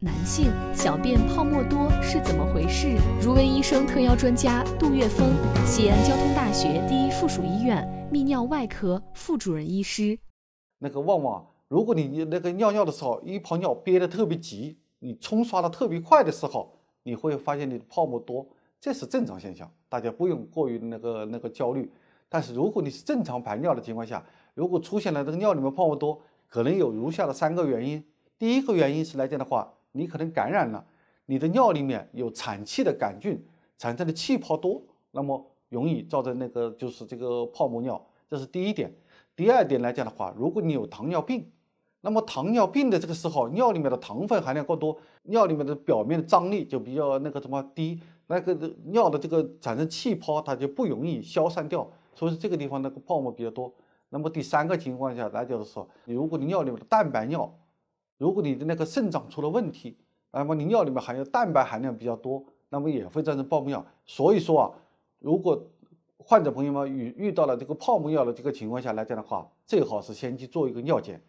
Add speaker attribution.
Speaker 1: 男性小便泡沫多是怎么回事？如为医生特邀专家杜月峰，西安交通大学第一附属医院泌尿外科副主任医师。
Speaker 2: 那个旺旺，如果你那个尿尿的时候，一泡尿憋得特别急，你冲刷的特别快的时候，你会发现你的泡沫多，这是正常现象，大家不用过于那个那个焦虑。但是如果你是正常排尿的情况下，如果出现了这个尿里面泡沫多，可能有如下的三个原因。第一个原因是来讲的话，你可能感染了，你的尿里面有产气的杆菌，产生的气泡多，那么容易造成那个就是这个泡沫尿，这是第一点。第二点来讲的话，如果你有糖尿病，那么糖尿病的这个时候，尿里面的糖分含量过多，尿里面的表面的张力就比较那个什么低，那个尿的这个产生气泡，它就不容易消散掉，所以这个地方那个泡沫比较多。那么第三个情况下来就是说，如果你尿里面的蛋白尿，如果你的那个肾脏出了问题，那么你尿里面含有蛋白含量比较多，那么也会造成泡沫尿。所以说啊，如果患者朋友们遇遇到了这个泡沫尿的这个情况下来讲的话，最好是先去做一个尿检。